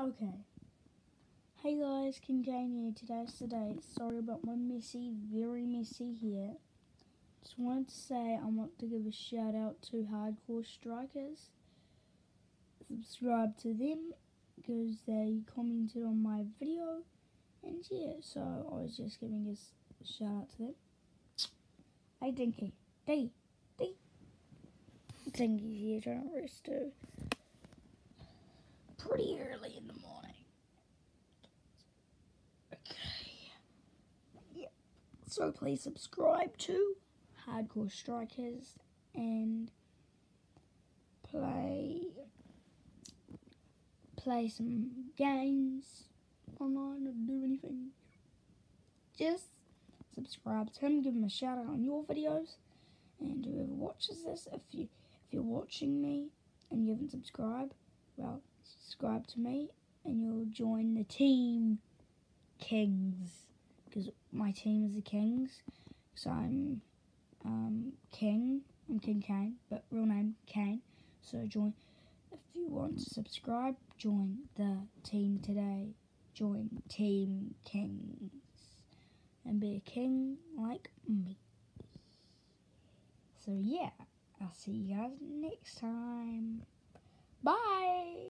Okay. Hey guys, King here. Today's the day. Sorry about my messy, very messy here. Just wanted to say I want to give a shout out to Hardcore Strikers. Subscribe to them because they commented on my video. And yeah, so I was just giving a shout out to them. Hey Dinky. D. D. Dinky's here trying to rest too pretty early in the morning. Okay. Yep. So please subscribe to Hardcore Strikers and play play some games. Online or do anything. Just subscribe to him, give him a shout out on your videos. And whoever watches this if you if you're watching me and you haven't subscribed, well subscribe to me and you'll join the team Kings because my team is the Kings. So I'm um, King. I'm King Kane, but real name Kane. So join if you want to subscribe. Join the team today. Join Team Kings and be a king like me. So yeah, I'll see you guys next time. Bye.